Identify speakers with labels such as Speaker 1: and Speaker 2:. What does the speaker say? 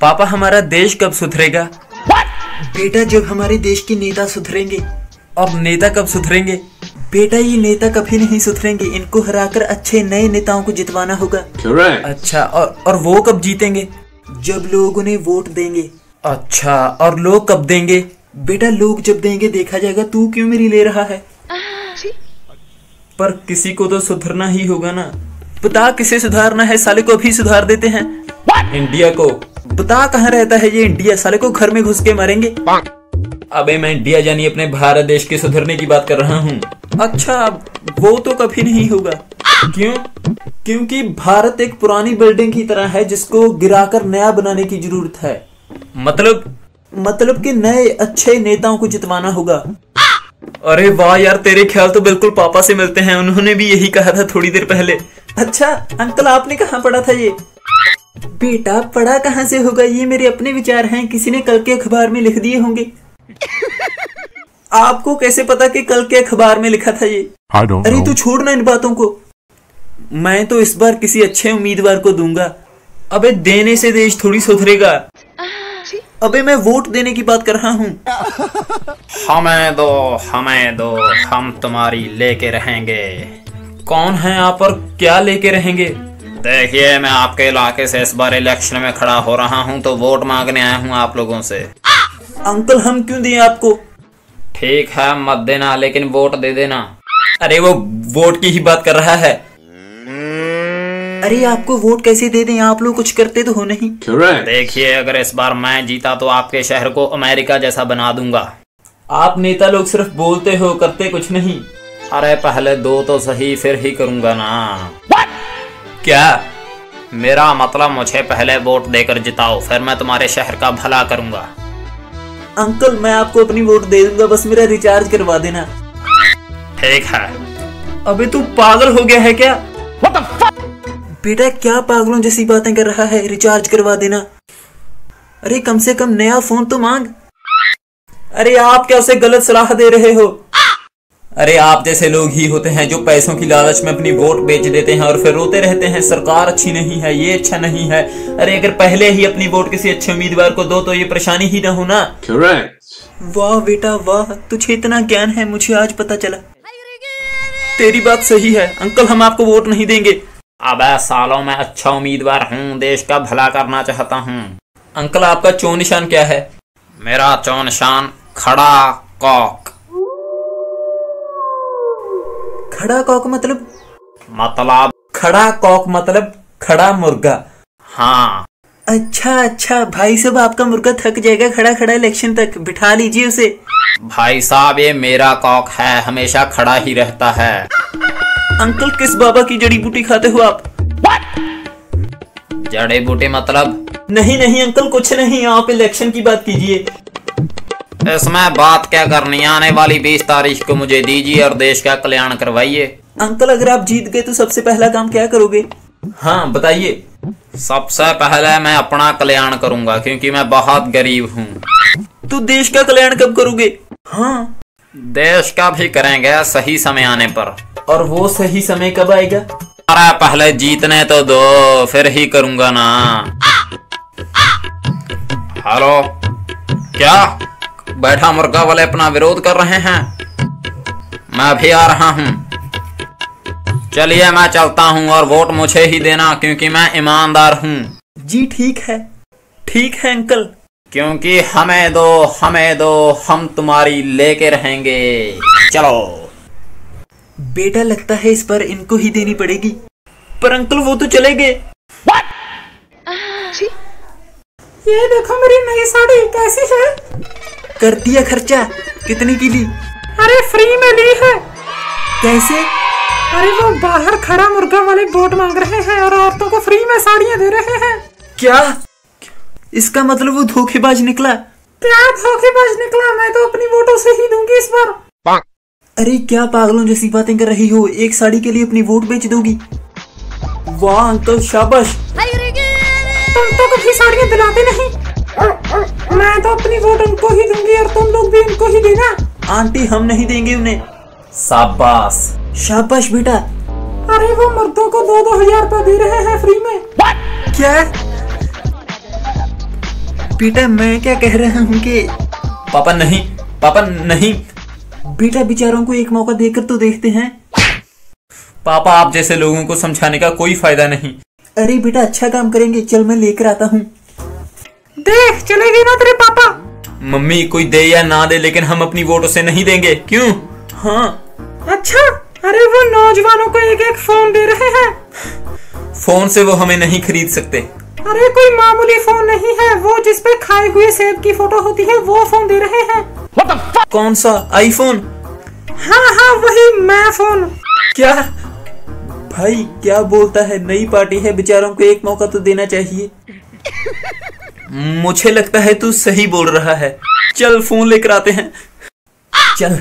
Speaker 1: पापा हमारा देश कब सुधरेगा? बेटा जब हमारे देश के नेता सुधरेंगे और नेता कब सुधरेंगे? बेटा ये नेता कभी नहीं सुधरेंगे। इनको हराकर अच्छे नए नेताओं को जितवाना होगा।
Speaker 2: Correct.
Speaker 1: अच्छा और और वो कब जीतेंगे? जब लोग उन्हें वोट देंगे। अच्छा और लोग कब देंगे? बेटा लोग जब देंगे देखा जाएगा तू क्यों मेरी ले रहा है? पर किसी को तो सुधरना ही होगा ना। बता किसे सुधारना है? साले को अभी सुधार देते हैं। इंडिया को। बता कहाँ रहता है ये इंडिया? साले को घर में घुस के मारेंगे। अबे मैं इंडिया यानी अपने भारत देश के सुधरने की बात कर रहा हूँ। अच्छा वो तो कभी नहीं होगा। क्यों? क्योंकि भारत एक पुरानी बिल्डिंग की तरह है जिसको गिराकर नया बनाने की ज़रूरत है। मतलब? मतलब कि नए अच्छे नेताओं को जितवाना होगा। अरे वाह यार तेरे ख्याल तो बिल्कुल पापा से मिलते हैं। उन्होंने भी यही कहा था थोड़ी देर पहले। अच्छा अंकल आपने कहाँ पढ़ा था ये? बेटा पढ़ा कहाँ से होगा? ये मेरे अपने विचार हैं। किसी ने कल के अखबार में लिख दिए होंगे। आपको कैसे पता कि कल के अखबार में लिखा था ये? अरे तू छोड़ ना इन बातों को। मैं तो इस बार किसी अच्छे उम्मीदवार को दूँगा। अबे देने से देश थोड़ी सुधरेगा। अबे मैं वोट देने की बात कर रहा हूँ। हमें दो हमें दो। हम तुम्हारी लेके रहेंगे। कौन है आप और क्या लेके रहेंगे? देखिए मैं आपके इलाके से इस बार इलेक्शन में खड़ा हो रहा हूँ तो वोट मांगने आया हूँ आप लोगों से। अंकल हम क्यों दिए आपको? ठीक है मत देना लेकिन वोट दे देना। अरे वो वोट की ही बात कर रहा है। अरे आपको वोट कैसे दे दें? आप लोग कुछ करते तो हो नहीं. देखिए अगर इस बार मैं जीता तो आपके शहर को अमेरिका जैसा बना दूँगा। आप नेता लोग सिर्फ़ बोलते हो करते कुछ नहीं। अरे पहले दो तो सही फिर ही करूँगा ना। क्या? मेरा मतलब मुझे पहले वोट देकर जिताओ फिर मैं तुम्हारे शहर का भला करूँगा। अंकल मैं आपको अपनी वोट दे दूँगा बस मेरा रिचार्ज करवा देना। ठीक है। अबे तू पागल हो गया है क्या? बेटा क्या पागलों जैसी बातें कर रहा है? रिचार्ज करवा देना। अरे कम से कम नया फ़ोन तो मांग। अरे आप क्या उसे गलत सलाह दे रहे हो? अरे आप जैसे लोग ही होते हैं जो पैसों की लालच में अपनी वोट बेच देते हैं और फिर रोते रहते हैं सरकार अच्छी नहीं है ये अच्छा नहीं है। अरे अगर पहले ही अपनी वोट किसी अच्छे उम्मीदवार को दो तो ये परेशानी ही ना हो ना. वाह बेटा वाह तुझे इतना ज्ञान है मुझे आज पता चला। तेरी बात सही है अंकल हम आपको वोट नहीं देंगे। अब सालों में अच्छा उम्मीदवार हूँ देश का भला करना चाहता हूँ। अंकल आपका चो निशान क्या है? मेरा चो निशान खड़ा कॉक। खड़ा कॉक मतलब? मतलब? खड़ा कॉक मतलब खड़ा मुर्गा। हाँ। अच्छा अच्छा भाई साहब आपका मुर्गा थक जाएगा खड़ा खड़ा इलेक्शन तक बिठा लीजिए उसे। भाई साहब ये मेरा कॉक है हमेशा खड़ा ही रहता है। अंकल किस बाबा की जड़ी बूटी खाते हो आप? जड़ी बूटी मतलब? नहीं नहीं अंकल कुछ नहीं आप इलेक्शन की बात कीजिए। इसमें बात क्या करनी आने वाली बीस तारीख को मुझे दीजिए और देश का कल्याण करवाइए। अंकल अगर आप जीत गए तो सबसे पहला काम क्या करोगे? हाँ बताइए। सबसे पहले मैं अपना कल्याण करूँगा क्योंकि मैं बहुत गरीब हूँ। तो देश का कल्याण कब करोगे? हाँ। देश का भी करेंगे सही समय आने पर। और वो सही समय कब आएगा? अरे पहले जीतने तो दो फिर ही करूँगा ना। हेलो? क्या? बैठा मुर्गा वाले अपना विरोध कर रहे हैं। मैं भी आ रहा हूँ। चलिए मैं चलता हूँ और वोट मुझे ही देना क्योंकि मैं ईमानदार हूँ। जी ठीक है। ठीक है अंकल। क्योंकि हमें दो हमें दो हम तुम्हारी लेके रहेंगे। चलो। बेटा लगता है इस पर इनको ही देनी पड़ेगी। पर अंकल वो तो चले गए। ये देखो मेरी नई साड़ी कैसी है? कर दिया खर्चा? कितने की ली
Speaker 3: अरे फ्री में ली है।
Speaker 1: कैसे?
Speaker 3: अरे वो बाहर खड़ा मुर्गा वाले वोट मांग रहे हैं और औरतों को फ्री में साड़ियाँ दे रहे हैं।
Speaker 1: क्या? इसका मतलब वो धोखेबाज निकला?
Speaker 3: क्या धोखेबाज निकला? मैं तो अपनी वोटों से ही दूँगी इस बार।
Speaker 1: अरे क्या पागलों जैसी बातें कर रही हो? एक साड़ी के लिए अपनी वोट बेच दोगी। वाह अंकल शाबाश।
Speaker 3: तुम तो कभी साड़ियाँ दिलाते नहीं। मैं तो अपनी वोट उनको ही दूँगी और तुम लोग भी उनको ही देना।
Speaker 1: आंटी हम नहीं देंगे उन्हें। शाबाश। शाबाश बेटा।
Speaker 3: अरे वो मर्दों को दो दो हज़ार रूपए दे रहे हैं फ्री में।
Speaker 1: क्या?
Speaker 2: बेटा मैं क्या कह रहा हूँ कि
Speaker 1: पापा नहीं पापा नहीं।
Speaker 2: बेटा बेचारों को एक मौका देकर तो देखते हैं।
Speaker 1: पापा आप जैसे लोगों को समझाने का कोई फ़ायदा नहीं।
Speaker 2: अरे बेटा अच्छा काम करेंगे। चल मैं लेकर आता हूँ।
Speaker 3: देख चलेगी ना तेरे पापा?
Speaker 1: मम्मी कोई दे या ना दे लेकिन हम अपनी वोट उसे नहीं देंगे। क्यों? हाँ।
Speaker 3: अच्छा अरे वो नौजवानों को एक एक फ़ोन दे रहे हैं।
Speaker 1: फ़ोन से वो हमें नहीं खरीद सकते।
Speaker 3: अरे कोई मामूली फ़ोन नहीं है वो जिसपे खाए हुए सेब की फ़ोटो होती है वो फ़ोन दे रहे हैं।
Speaker 1: कौन सा? आईफोन
Speaker 3: हाँ हाँ वही मैं फ़ोन
Speaker 2: क्या? भाई क्या बोलता है? नई पार्टी है बेचारों को एक मौका तो देना चाहिए।
Speaker 1: मुझे लगता है तू सही बोल रहा है। चल फ़ोन लेकर आते हैं।
Speaker 2: चल।